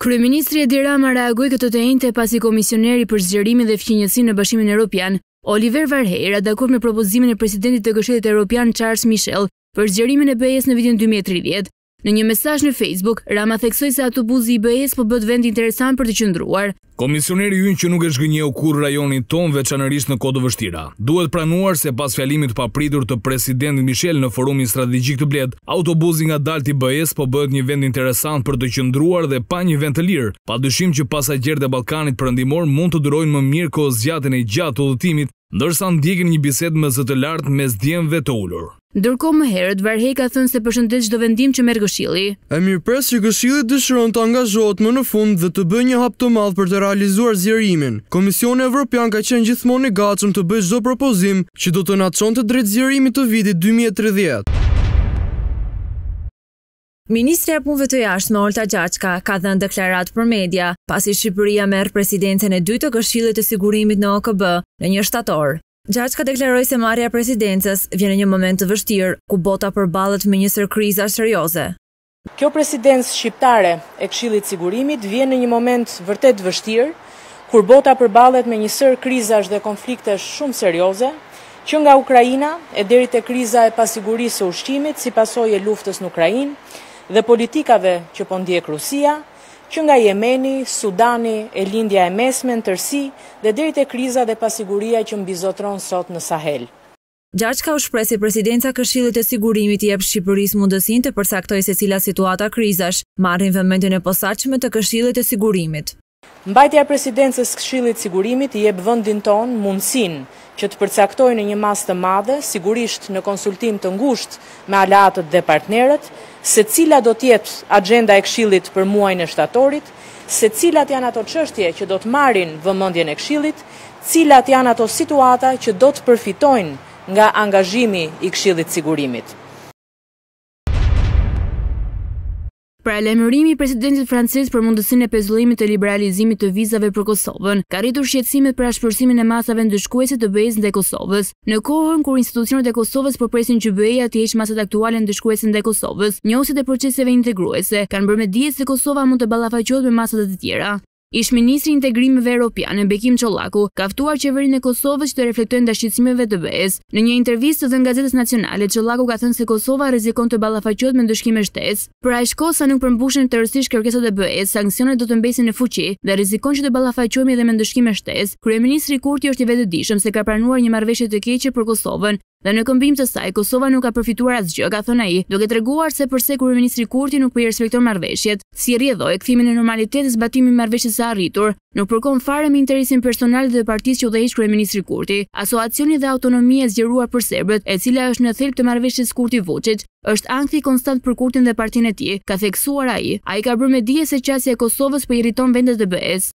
Kryeministri Edi Rama reagoi këtë të enjte pasi Komisioneri për Zgjerimin dhe Fqinjësinë në Bashkimin Europian, Oliver Varhej, ra dakord me propozimin e Presidentit të Këshillit Europian Charles Michel për zgjerimin e BE-së në vitin dy mijë e tridhjetë. Në një mesazh në Facebook, Rama theksoi se autobuzi i BE-së po bëhet vend interesant për të qëndruar. Komisioneri ynë që nuk e zhgënjeu kurrë rajonin tonë veçanërisht në kohë të vështira. Duhet pranuar se pas fjalimit të papritur të Presidentit Michel në Forumin Strategjik të Bled, autobuzi i ngadaltë i BE-së po bëhet një vend interesant për të qëndruar dhe pa një vend të lirë, padyshim që pasagjerët e Ballkanit Perëndimor mund të durojnë më mirë kohëzgjatjen e gjatë të udhëtimit Ndërsa ndjekin një bisedë me zë të lartë mes djemve të ulur. Ndërkohë më herët, Varhej ka thënë se përshëndet çdo vendim që merr Këshilli. E mirëpres që Këshilli dëshiron të angazhohet më në fund dhe të bëjë një hap të madh për të realizuar zgjerimin. Komisioni Evropian ka qenë gjithmonë i gatshëm të bëjë çdo propozim që do të na çonte drejt zgjerimit të vitit dy mijë e tridhjetë. Ministrja e Punëve të Jashtme Olta Xhaçka ka dhënë deklaratë për media, pasi Shqipëria merr presidencën e dytë të Këshillit të Sigurimit në OKB në një shtator. Xhaçka deklaroi se marrja e presidencës vjen në një moment të vështirë, ku bota përballet me një sërë krizash serioze. Kjo presidencë shqiptare e Këshillit të Sigurimit vjen në një moment vërtet të vështirë, kur bota përballet me një sërë krizash dhe konfliktesh shumë serioze, Që nga Ukraina e deri te kriza e pasigurisë së ushqimit si pasojë e luftës në Ukrainë dhe politikave që po ndjek Rusia, që nga Jemeni, Sudani e Lindja e Mesme në tërësi dhe deri te kriza dhe pasiguria që mbizotëron sot në Sahel. Xhaçka u shpreh se Presidenca e Këshillit të Sigurimit i jep Shqipërisë mundësinë të përcaktojë se cilat situata krizash marrin vëmendjen e posaçme të Këshillit të Sigurimit. Mbajtja e presidencës së Këshillit të Sigurimit i jep vendit tonë mundësinë që të përcaktojë në një masë të madhe, sigurisht në konsultim të ngushtë me aleatët dhe partnerët, se cila do të jetë axhenda e Këshillit për muajin e shtatorit, se cilat janë ato çështje që do të marrin vëmendjen e Këshillit, cilat janë ato situata që do të përfitojnë nga angazhimi i Këshillit të Sigurimit. Paralajmërimi i presidentit francez për mundësinë e pezullimit të liberalizimit të vizave për Kosovën ka rritur shqetësimet për ashpërsimin e masave ndëshkuese të BE-së ndaj Kosovës, në kohën kur institucionet e Kosovës po presin që BE-ja t'i heqë masat aktuale ndëshkuese ndaj Kosovës. Njohësit e proceseve integruese kanë bërë me dije se Kosova mund të ballafaqohet me masa të tjera. Ish-ministri i Integrimeve Europiane, Bekim Çollaku, ka ftuar Qeverinë e Kosovës që të reflektojë ndaj shqetësimeve të BE-së. Në një intervistë të dhënë Gazetës Nacionale, Çollaku ka thënë se Kosova rrezikon të ballafaqohet me ndëshkime shtesë. Për aq kohë sa nuk përmbushen tërësisht kërkesat e BE-së, sanksionet do të mbesin në fuqi dhe rrezikon që të ballafaqohemi edhe me ndëshkime shtesë. Kryeministri Kurti është i vetëdijshëm se ka pranuar një marrëveshje të keqe për Kosovën, Dhe në këmbim të saj, Kosova nuk ka përfituar asgjë, ka thënë ai, duke treguar se përse kryeministri Kurti nuk po i respekton marrëveshjet, si rrjedhojë kthimi në normalitet, zbatimi i marrëveshjes së arritur, nuk përkon fare me interesin personal dhe të partisë që udhëheq kryeministri Kurti. Asoacioni dhe autonomia e zgjeruar për serbët, e cila është në thelb të marrëveshjes Kurti-Vuçiç, është ankthi konstant për Kurtin dhe partinë e tij, ka theksuar ai. Ai ka bërë me dije se qasja e Kosovës po irriton vendet e BE-së.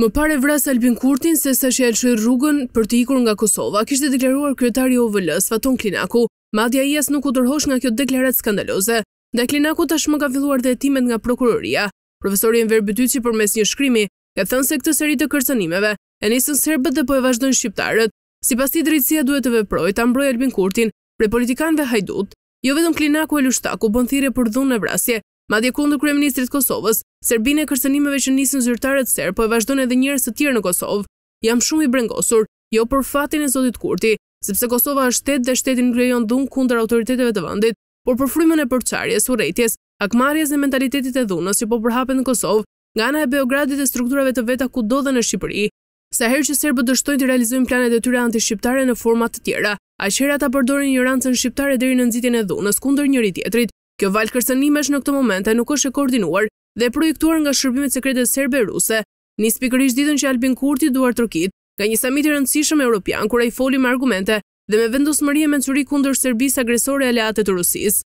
Më parë e vras Albin Kurtin sesa ia lëshoj rrugën për të ikur nga Kosova, kishte deklaruar kryetari i OVL-së, Faton Klinaku. Madje ai as nuk u tërhoq nga kjo deklaratë skandaloze. Ndaj Klinakut tashmë ka filluar dhe hetimet nga prokuroria. Profesori Enver Bytyçi përmes një shkrimi ka thënë se këtë seri të kërcënimeve e nisën serbët dhe po e vazhdojnë shqiptarët. Sipas tij drejtësia duhet të veprojë, ta mbrojë Albin Kurtin prej politikanëve hajdutë. Jo vetëm Klinaku e Lushtaku bënë thirrje për dhunë e vrasje, Madje kundër kryeministrit të Kosovës, serinë e kërcënimeve që nisën zyrtarët serbë po e vazhdojnë edhe njerëz të tjerë në Kosovë. Jam shumë i brengosur, jo për fatin e zotit Kurti, sepse Kosova është shtet dhe shteti nuk lejon dhunë kundër autoriteteve të vendit, por për frymën e përçarjes, urrejtjes, hakmarrjes dhe mentalitetit të dhunës që po përhapet në Kosovë nga ana e Beogradit e strukturave të veta kudo dhe në Shqipëri. Sa herë që serbët dështojnë të realizojnë planet e tyre antishqiptare në forma të tjera, aq herë ata përdorin injorancën shqiptare deri në nxitjen e dhunës kundër njëri tjetrit. Kjo valë kërcënimesh në këto momente nuk është e koordinuar dhe e projektuar nga shërbimet sekrete serbe e ruse. Nis pikërisht ditën që Albin Kurti duartrokitet nga një samit i rëndësishëm europian kur ai foli me argumente dhe me vendosmëri e mençuri kundër Serbisë agresore e aleate të Rusisë.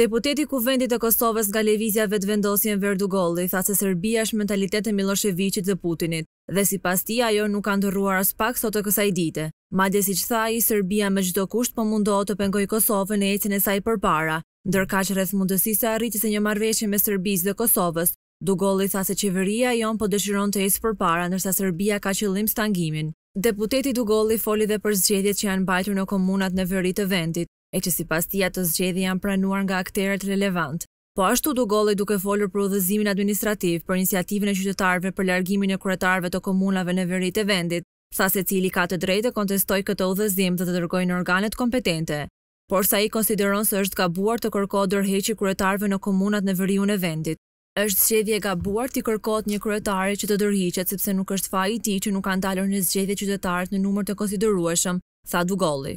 Deputeti i Kuvendit të Kosovës nga Lëvizja Vetëvendosje Enver Dugolli tha se Serbia është mentalitet e Millosheviqit dhe Putinit. Dhe sipas tij, ajo nuk ka ndërruar aspak sot e kësaj dite. Madje siç tha ai, Serbia me çdo kusht po mundohet të pengojë Kosovën në ecjen e saj përpara, ndërkaq rreth mundësisë së arritjes së një marrëveshje mes Serbisë dhe Kosovës, Dugolli tha se qeveria jonë po dëshiron të ecë përpara ndërsa Serbia ka qëllim stangimin. Deputeti Dugolli foli dhe për zgjedhjet që janë mbajtur në komunat në veri të vendit, e që sipas tij ato zgjedhje janë pranuar nga akterët relevantë. Po ashtu Dugolli duke folur për udhëzimin administrativ për iniciativën e qytetarëve për largimin e kryetarëve të komunave në veri të vendit, tha secili ka të drejtë të kontestojë këtë udhëzim dhe të dërgojë në organet kompetente. Por se ai konsideron se është e gabuar të kërkohet dorëheqja e kryetarëve në komunat në veriun e vendit. Është zgjedhje e gabuar t'i kërkohet një kryetari që të dorëhiqet sepse nuk është faji i tij që nuk kanë dalur në zgjedhje qytetarët në numër të konsiderueshëm, tha Dugolli.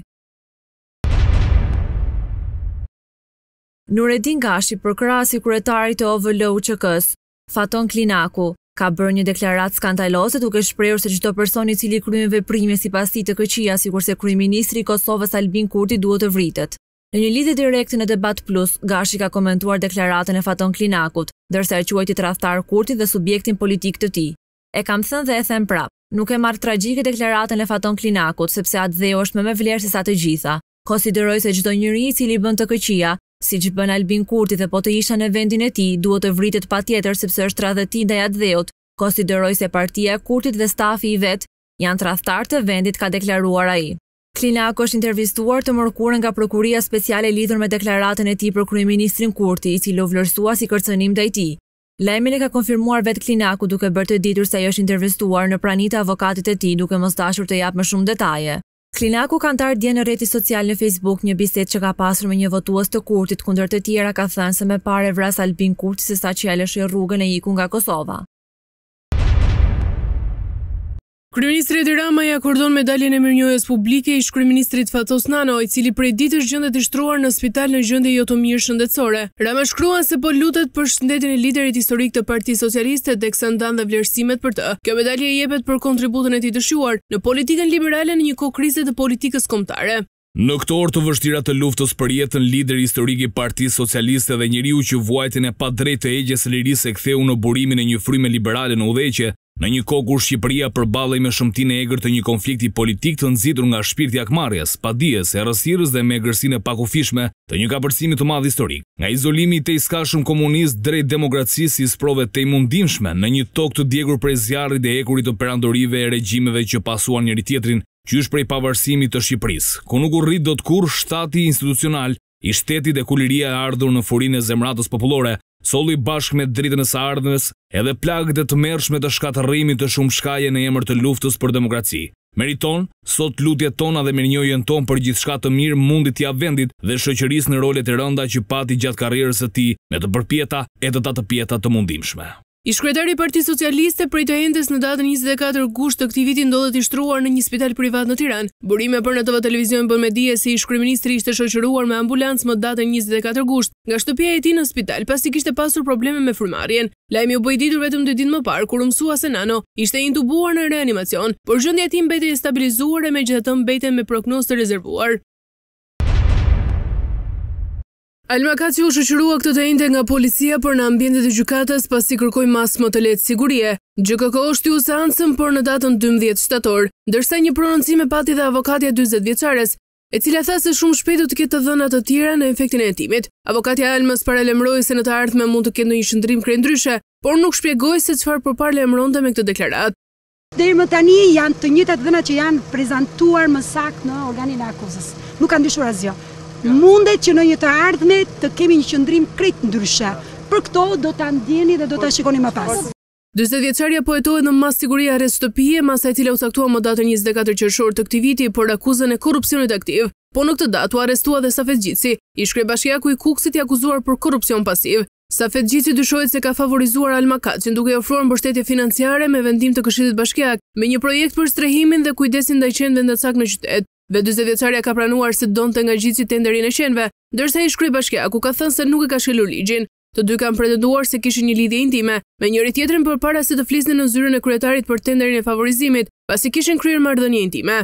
Nuredin Gashi përkrahës i kryetarit të OVL-UÇK-së, Faton Klinaku, ka bërë një deklaratë skandaloze duke shprehur se çdo person i cili kryen veprime sipas tij të këqija sikurse kryeministri i Kosovës Albin Kurti duhet të vritet. Në një lidhje direkte në Debat Plus, Gashi ka komentuar deklaratën e Faton Klinakut, ndërsa e quajti tradhtar Kurtin dhe subjektin politik të tij. E kam thënë dhe e them prapë, nuk e marr tragjike deklaratën e Faton Klinakut, sepse atdheu është më me vlerë sesa të gjitha. Konsideroj se çdo njeri i cili bën të këqija, siç bën Albin Kurti dhe po të isha në vendin e tij, duhet të vritet patjetër sepse është tradhëti ndaj atdheut, konsideroj se partia e Kurtit dhe stafi i vet janë tradhtarë të vendit, ka deklaruar ai. Klinaku është intervistuar të mërkurën nga Prokuria Speciale lidhur me deklaratën e tij për kryeministrin Kurti, i cili u vlerësua si kërcënim ndaj tij. Lajmin e ka konfirmuar vetë Klinaku duke bërë të ditur se ai është intervistuar në prani të avokatit të tij duke mos dashur të japë më shumë detaje. Klinaku ka ndarë dje në rrjetin social në Facebook një bisedë që ka pasur me një votues të Kurtit ku ndër të tjera ka thënë se më parë e vras Albin Kurtin se sa që ia lëshoj rrugën e iki nga Kosova. Kryeministri Edi Rama i akordon medaljen e mirënjohjes publike ish-kryeministrit Fatos Nano, i cili prej ditësh gjendet i shtruar në spital në gjendje jo të mirë shëndetësore. Rama shkruan se po lutet për shëndetin e liderit historik të Partisë Socialiste, teksa ndan dhe vlerësimet për të. Kjo medalje i jepet për kontributin e tij të shquar në politikën liberale në një kohë krize të politikës kombëtare. Në këto orë të vështira të luftës për jetën, lideri historik i Partisë Socialiste dhe njeriu që vuajtjen e padrejtë të heqjes së lirisë e ktheu në burimin e një fryme liberale në udhëheqje, Në një kohë kur Shqipëria përballej me shëmtinë e egër të një konflikti politik të nxitur nga shpirti i hakmarrjes, padijes, errësirës dhe me egërsinë e pakufishme të një kapërcimi të madh historik, nga izolimi i tejskajshëm komunist drejt demokracisë si sprovë tejet e mundimshme në një tokë të djegur prej zjarrit e hekurit të perandorive e regjimeve që pasuan njëri-tjetrin, qysh prej pavarësimit të Shqipërisë, ku nuk u rrit dot kurrë shtati institucional i shtetit e ku liria e ardhur në furinë e zemratës popullore, solli bashkë me dritën e së ardhmes edhe plagët e tmerrshme të shkatërrimit të shumëçkaje në emër të luftës për demokraci. Meriton, sot lutjet tona dhe mirënjohjen tonë për gjithçka të mirë mundi t'i japë vendit dhe shoqërisë në rolet e rënda që pati gjatë karrierës së tij me të përpjeta e të tatëpjeta të mundimshme. Ish-kryetari i Partisë Socialiste prej të enjtes në datën njëzet e katër gusht të këtij viti ndodhet i shtruar në një spital privat në Tiranë. Burime për NTV Televizion bëjnë me dije se ish-kryeministri ishte shoqëruar me ambulancë më datën njëzet e katër gusht nga shtëpia e tij në spital pasi kishte pasur probleme me frymëmarrjen. Lajmi u bë i ditur vetëm dy ditë më parë kur u mësua se Nano ishte i intubuar në reanimacion, por gjendja e tij mbetej e stabilizuar e megjithatë mbetej me prognozë të rezervuar. Alma Kaçi u shoqërua këtë të enjte nga policia për në ambientet e gjykatës pasi kërkoi masë më të lehtë sigurie. GKKO shtyu seancën për në datën 12 shtator, ndërsa një prononcim e pati dhe avokatja e 40-vjeçares, e cila tha se shumë shpejt do të ketë të dhëna të tjera në efektin e hetimit. Avokatja e Almës paralajmëroi se në të ardhmen mund të ketë ndonjë qëndrim krejt ndryshe, por nuk shpjegoi se çfarë paralajmëronte me këtë deklaratë. Deri më tani janë të njëjtat të dhëna që janë prezantuar më saktë në organin e akuzës. Nuk ka ndryshuar asgjë. Mundet që në një të ardhme të kemi një qëndrim krejt ndryshe. Për këto do ta ndjeni dhe do ta shikoni më pas. Dyzetvjeçarja po hetohet në masë sigurie arrest shtëpie, masa e cila u caktua më datën njëzet e katër qershor të këtij viti për akuzën e korrupsionit aktiv. Po në këtë datë u arrestua dhe Safet Gjici, ish-kryebashkiaku i Kukësit i akuzuar për korrupsion pasiv. Safet Gjici dyshohet se ka favorizuar Alma Kaçin duke i ofruar mbështetje financiare me vendim të Këshillit Bashkiak me një projekt për strehimin dhe kujdesin ndaj qenve endacakë në qytet. Dhe dyzetvjeçarja ka pranuar se donte nga Gjici tenderin e qenve, ndërsa ish-kryebashkiaku ka thënë se nuk e ka shkelur ligjin. Të dy kanë pretenduar se kishin një lidhje intime me njëri-tjetrin përpara se të flisnin në zyrën e kryetarit për tenderin e favorizimit, pasi kishin kryer marrëdhënie intime.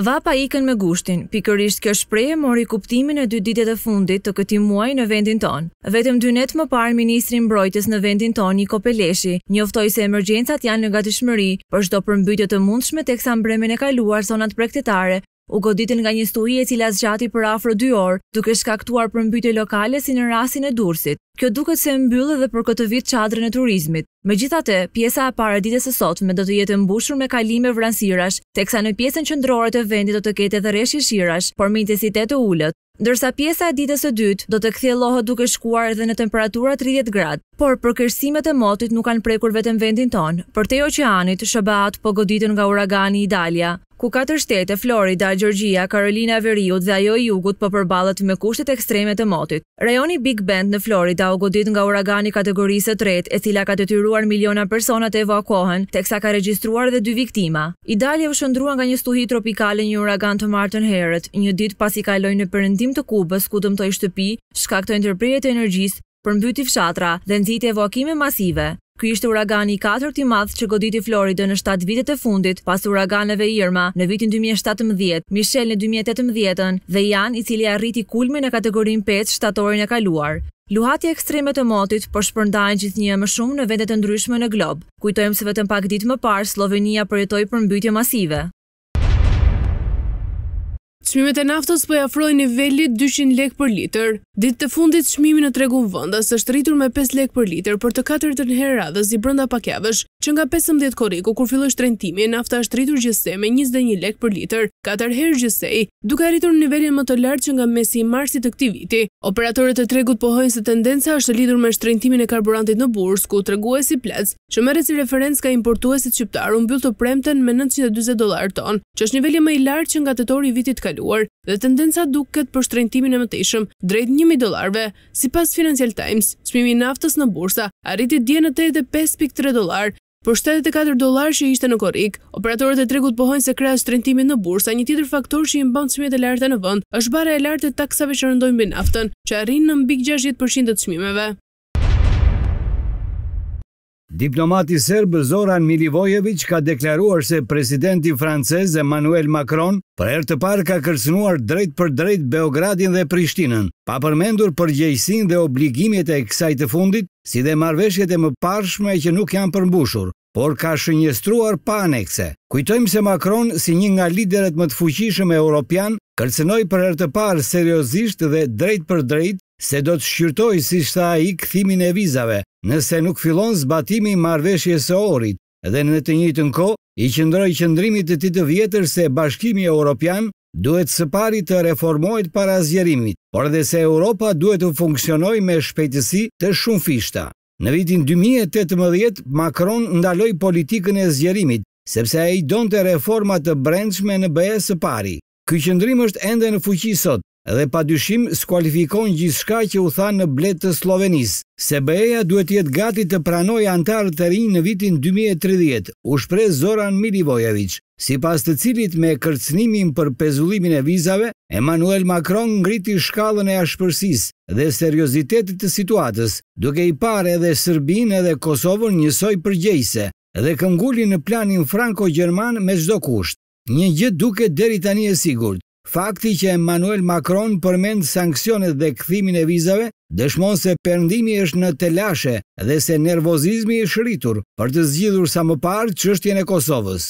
Vapa ikën me gushtin, pikërisht kjo shprehje mori kuptimin në dy ditët e fundit të këtij muaji në vendin tonë. Vetëm dy net më parë ministri i Mbrojtjes në vendin tonë Niko Peleshi njoftoi se emergjencat janë në gatishmëri për çdo përmbytje të mundshme teksa mbrëmjen e kaluar zonat bregdetare u goditën nga një stuhi e cila zgjati për afro dy orë duke shkaktuar përmbytje lokale si në rastin e Durrësit. Kjo duket se e mbyll edhe për këtë vit çadrën e turizmit. Megjithatë, pjesa e parë e ditës së sotme do të jetë e mbushur me kalime vranësirash, teksa në pjesën qendrore të vendit do të ketë edhe reshje shirash, por me intensitet të ulët. Ndërsa pjesa e ditës së dytë do të kthjellohet duke shkuar edhe në temperatura tridhjetë gradë. Por, përkeqësimet e motit nuk kanë prekur vetëm vendin tonë. Përtej oqeanit, SHBA-të po goditen nga uragani Idalia. ku katër shtete, Florida, Xhorxhia, Karolina e Veriut dhe ajo e Jugut po përballet me kushtet ekstreme të motit. Rajoni Big Bend në Florida u godit nga uragani i kategorisë së tretë, e cila ka detyruar miliona persona të evakuohen, teksa ka regjistruar dhe dy viktima. Idalia u shndërrua nga një stuhi tropikale në uragan të martën herët, një ditë pasi kaloi në perëndim të Kubës, ku dëmtoi shtëpi, shkaktoi ndërprerje të energjisë, përmbyti fshatra dhe nxiti evakuime masive. Ky ishte uragani i katërt i madh që goditi Floridën në shtatë vitet e fundit, pas uraganeve Irma në vitin dy mijë e shtatëmbëdhjetë, Michelle në dy mijë e tetëmbëdhjetën dhe Ian, i cili arriti kulmin në kategorinë pesë shtatorin e kaluar. Luhatje ekstreme të motit po shpërndahen gjithnjë e më shumë në vende të ndryshme në glob. Kujtojmë se vetëm pak ditë më parë Sllovenia përjetoi përmbytje masive. Çmimet e naftës po i afrohen nivelit 200 lekë për litër. Ditët e fundit çmimi në tregun vendas është rritur me 5 lekë për litër për të katërtën herë radhazi brenda pak javësh. Që nga 15 korriku kur filloi shtrenjtimi, nafta është rritur gjithsej me 21 lekë për litër, katër herë gjithsej, duke arritur në nivelin më të lartë që nga mesi i marsit të këtij viti. Operatorët e tregut pohojnë se tendenca është e lidhur me shtrenjtimin e karburantit në bursë, ku treguesi Platts që merret si referencë nga importuesit shqiptarë u mbyll të premten me nëntëqind e dyzet dollarë toni, që është niveli më i lartë që nga tetori i vitit të kaluar dhe tendenca duket për shtrenjtimin e mëtejshëm drejt një mijë dollarëve. Sipas Financial Times, çmimi i naftës në bursa arriti dje në tetëdhjetë e pesë pikë tre dollarë për shtatëdhjetë e katër dollarë që ishte në korrik. Operatorët e tregut pohojnë se krahas shtrenjtimit në bursa, një tjetër faktor që i mban çmimet e larta në vend është barra e lartë e taksave që rëndojnë mbi naftën, që arrin në mbi gjashtëdhjetë për qind të çmimeve. Diplomati serb Zoran Milivojevic ka deklaruar se presidenti francez Emmanuel Macron për herë të parë ka kërcënuar drejtpërdrejt Beogradin dhe Prishtinën, pa përmendur përgjegjësinë dhe obligimet e kësaj të fundit, si dhe marrëveshjet e mëparshme që nuk janë përmbushur. por ka shënjestruar pa anekse. Kujtojmë se Macron si një nga liderët më të fuqishëm europianë kërcënoi për herë të parë seriozisht dhe drejtpërdrejt se do të shqyrtojë siç tha ai kthimin e vizave nëse nuk fillon zbatimi i marrëveshjes së Ohrit dhe në të njëjtën kohë i qëndroi qëndrimit të tij të vjetër se Bashkimi Europian duhet së pari të reformohet para zgjerimit, por edhe se Europa duhet të funksionojë me shpejtësi të shumëfishta. Në vitin dy mijë e tetëmbëdhjetë, Macron ndaloi politikën e zgjerimit, sepse ai donte reforma të brendshme në BE së pari. Ky qëndrim është ende në fuqi sot, dhe padyshim skualifikon gjithçka që u tha në Bled të Sllovenisë, se BE-ja duhet të jetë gati të pranojë anëtarë të rinj në vitin dy mijë e tridhjetë, u shpreh Zoran Milivojevic, sipas të cilit me kërcënimin për pezullimin e vizave, Emmanuel Macron ngriti shkallën e ashpërsisë dhe seriozitetit të situatës, duke i parë edhe Serbinë edhe Kosovën njësoj përgjegjëse dhe këmbënguli në planin franko-gjerman me çdo kusht. Një gjë duket deri tani e sigurt, Fakti që Emmanuel Macron përmend sanksionet dhe kthimin e vizave dëshmon se Perëndimi është në telashe dhe se nervozizmi është rritur për të zgjidhur sa më parë çështjen e Kosovës.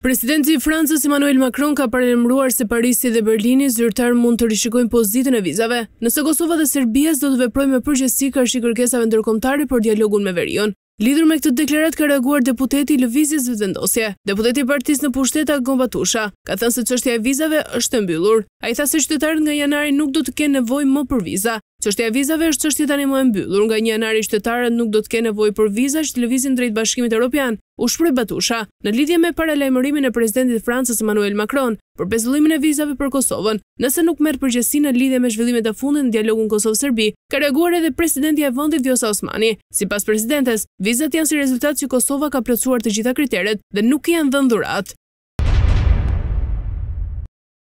Presidenti i Francës Emmanuel Macron ka paralajmëruar se Parisi dhe Berlini zyrtar mund të rishikojnë pozitën e vizave, nëse Kosova dhe Serbia s'do të veprojnë me përgjegjësi karshi kërkesave ndërkombëtare për dialogun me veriun. Lidhur me këtë deklaratë ka reaguar deputeti i Lëvizjes Vetëvendosje. Deputeti i partisë në pushtet, Agon Batusha, ka thënë se çështja e vizave është e mbyllur. Ai tha se qytetarët nga janari nuk do të kenë nevojë më për viza. Çështja e vizave është çështje tani më e mbyllur, nga një janari qytetarët nuk do të kenë nevojë për viza që të lëvizin drejt Bashkimit Europian, u shpreh Batusha, në lidhje me paralajmërimin e presidentit të Francës Emmanuel Macron për pezullimin e vizave për Kosovën. nëse nuk merr përgjegjësi në lidhje me zhvillimet e fundit në dialogun Kosovë-Serbi, ka reaguar edhe presidentja e vendit Vjosa Osmani. Sipas presidentes, vizat janë si rezultat që Kosova ka plotësuar të gjitha kriteret dhe nuk i janë dhënë dhuratë.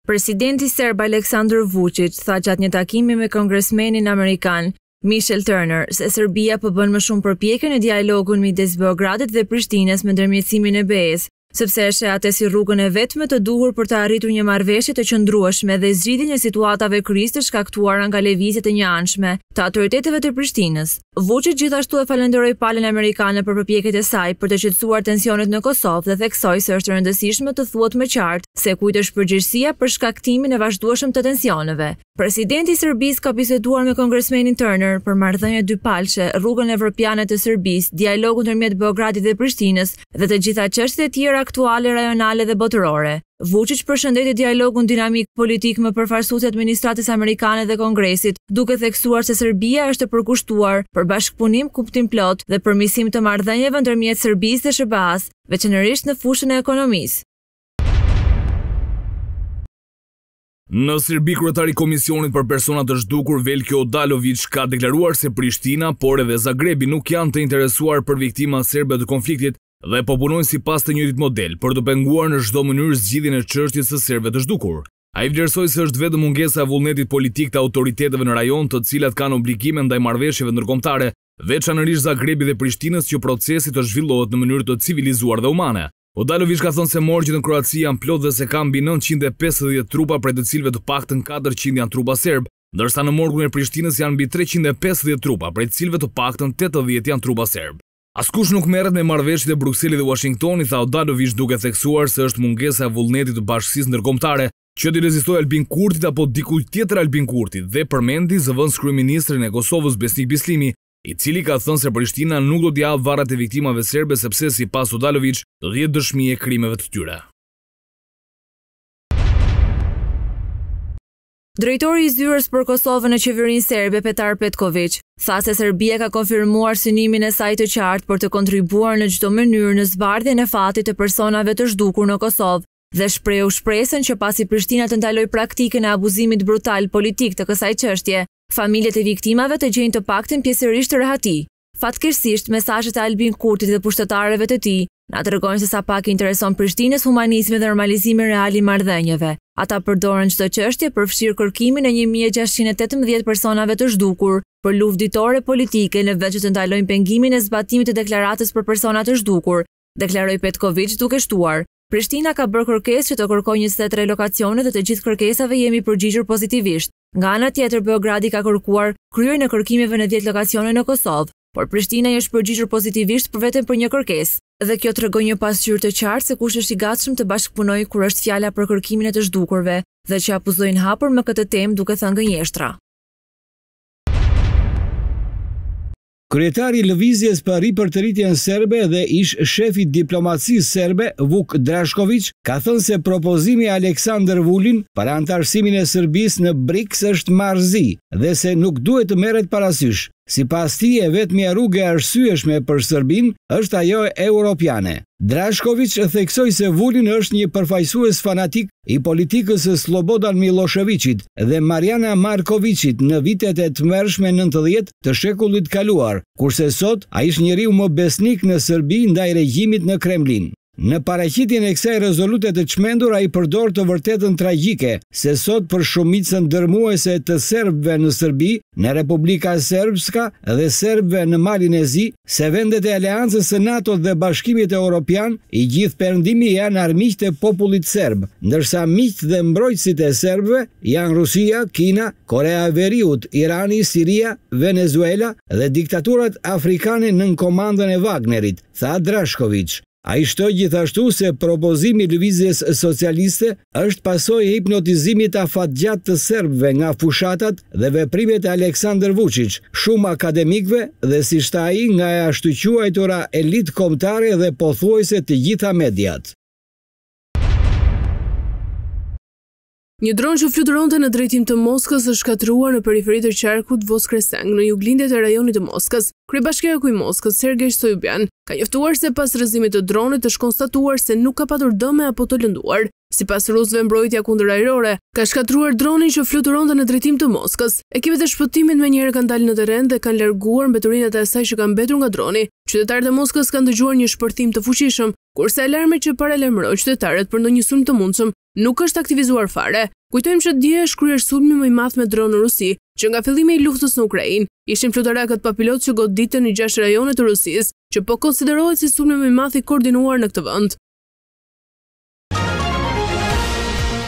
Presidenti serb Aleksandër Vuçiç tha gjatë një takimi me kongresmenin amerikan Michel Turner, se Serbia po bën më shumë përpjekje në dialogun midis Beogradit dhe Prishtinës me ndërmjetësimin e BE-së, sepse e sheh atë si rrugën e vetme të duhur për të arritur një marrëveshje të qëndrueshme dhe zgjidhjen e situatave krizë të shkaktuara nga lëvizjet të njëanshme të autoriteteve të Prishtinës. Vuçiç gjithashtu e falënderoi palën amerikane për përpjekjet e saj për të qetësuar tensionet në Kosovë dhe theksoi se është e rëndësishme të thuhet më qartë se kujt është përgjegjësia për shkaktimin e vazhdueshëm të tensioneve. Presidenti i Serbisë ka biseduar me kongresmenin Turner për marrëdhëniet dypalëshe, rrugën evropiane të Serbisë, dialogun ndërmjet Beogradit dhe Prishtinës dhe të gjitha çështjet e tjera aktuale rajonale dhe botërore. Vuçiç përshëndeti dialogun dinamik politik me përfaqësuesit e administratës amerikane dhe Kongresit, duke theksuar se Serbia është e përkushtuar për bashkëpunim kuptimplotë dhe përmisim të marrëdhënieve ndërmjet Serbisë dhe SHBA-së, veçanërisht në fushën e ekonomisë. Në Serbi kryetari i Komisionit për Persona të Zhdukur, Velko Odaloviç, ka deklaruar se Prishtina, por edhe Zagrebi nuk janë të interesuar për viktimat serbe të konfliktit dhe po punojnë sipas të njëjtit model për të penguar në çdo mënyrë zgjidhjen e çështjes së serbëve të zhdukur. Ai vlerësoi se është vetëm mungesa e vullnetit politik të autoriteteve në rajon, të cilat kanë obligime ndaj marrëveshjeve ndërkombëtare, veçanërisht Zagrebi dhe Prishtinës që procesi të zhvillohet në mënyrë të civilizuar dhe humane. Odaloviç ka thënë se morgjet në Kroaci janë plot dhe se ka mbi nëntëqind e pesëdhjetë trupa prej të cilëve të paktën katërqind janë trupa serbë, ndërsa në morgun e Prishtinës janë mbi treqind e pesëdhjetë trupa prej të cilëve të paktën tetëdhjetë janë trupa serbë. Askush nuk merret me marrëveshjet e Brukselit dhe Uashingtonit, tha Odaloviç duke theksuar se është mungesa e vullnetit të bashkësisë ndërkombëtare që t'i rezistojë Albin Kurtit apo dikujt tjetër Albin Kurtit dhe përmendi zëvendëskryeministrin e Kosovës Besnik Bislimi i cili ka thënë se Prishtina nuk do t'i hapë varrat e viktimave serbe sepse, sipas Odaloviç, do të jetë dëshmi e krimeve të tyre. Drejtori i Zyrës për Kosovën në Qeverinë Serbe, Petar Petkoviq, tha se Serbia ka konfirmuar synimin e saj të qartë për të kontribuar në çdo mënyrë në zbardhjen e fatit të personave të zhdukur në Kosovë dhe shprehu shpresën që pasi Prishtina të ndalojë praktikën e abuzimit brutal politik të kësaj çështje, familjet e viktimave të gjejnë të paktën pjesërisht rehati. Fatkeqësisht, mesazhet e Albin Kurtit dhe pushtetarëve të tij na tregojnë se sa pak i intereson Prishtinës humanizmi dhe normalizimi real i marrëdhënieve. Ata përdorën çdo çështje, përfshirë kërkimin e një mijë e gjashtëqind e tetëmbëdhjetë personave të zhdukur, për luftë ditore politike në vend që të ndalojnë pengimin e zbatimit të deklaratës për persona të zhdukur, deklaroi Petkoviq duke shtuar. Prishtina ka bërë kërkesë që të kërkojë njëzet e tre lokacione dhe të gjithë kërkesave jemi përgjigjur pozitivisht. Nga ana tjetër, Beogradi ka kërkuar kryerjen e kërkimeve në dhjetë lokacione në Kosovë, por Prishtina i është përgjigjur pozitivisht për vetëm për një kërkesë. Dhe kjo tregoi një pasqyrë të qartë se kush është i gatshëm të bashkëpunojë kur është fjala për kërkimin e të zhdukurve dhe që abuzojnë hapur me këtë temë, duke thënë gënjeshtra. Kryetari i Lëvizjes për Ripërtëritjen Serbe dhe ish shef i diplomacisë serbe, Vuk Drashkoviq, ka thënë se propozimi i Aleksandër Vulin për anëtarësimin e Serbisë në BRICS është marrëzi dhe se nuk duhet të merret parasysh. Sipas tij, e vetmja rrugë e arsyeshme për Serbinë është ajo europiane. Drashkoviq theksoi se Vulin është një përfaqësues fanatik i politikës së Sllobodan Millosheviqit dhe Mariana Markoviqit në vitet e tmerrshme nëntëdhjetë të shekullit kaluar, kurse sot ai është njeriu më besnik në Serbi ndaj regjimit në Kremlin. Në paraqitjen e kësaj rezolute të çmendur ai përdor të vërtetën tragjike se sot për shumicën dërrmuese të serbëve në Serbi, në Republika Srpska dhe serbëve në Malin e Zi, se vendet e aleancës së NATO-t dhe Bashkimit Europian, i gjithë perëndimi janë armiqtë e popullit serb, ndërsa miqtë dhe mbrojtësit e serbëve janë Rusia, Kina, Korea e Veriut, Irani, Siria, Venezuela dhe diktaturat afrikane nën komandën e Wagnerit, tha Drashkoviq. Ai shtoi gjithashtu se propozimi i Lëvizjes Socialiste është pasojë e hipnotizimit afatgjatë të serbëve nga fushatat dhe veprimet e Aleksandër Vuçiç, shumë akademikëve dhe siç tha ai nga e ashtuquajtura elitë kombëtare dhe pothuajse të gjitha mediat. Një dron që fluturonte në drejtim të Moskës është shkatërruar në periferi të qarkut Voskreseng në juglindje të rajonit të Moskës. Kryebashkiaku i Moskës, Sergej Sojubian, ka njoftuar se pas rrëzimit të dronit është konstatuar se nuk ka patur dëme apo të lënduar. Sipas rusëve, mbrojtja kundërajrore ka shkatërruar dronin që fluturonte në drejtim të Moskës. Ekipet e shpëtimit menjëherë kanë dalë në terren dhe kanë larguar mbeturinat e asaj që ka mbetur nga droni. Qytetarët e Moskës kanë dëgjuar një shpërthim të fuqishëm, kurse alarmet që paralajmërojnë qytetarët për ndonjë sulm të mundshëm nuk është aktivizuar fare. Kujtojmë që dje është kryer sulmi më i madh me dronë në Rusi, që nga fillimi i luftës në Ukrainë. Ishin fluturakët pa pilot që goditën në gjashtë rajone të Rusisë, që po konsiderohet si sulmi më i madh i koordinuar në këtë vend.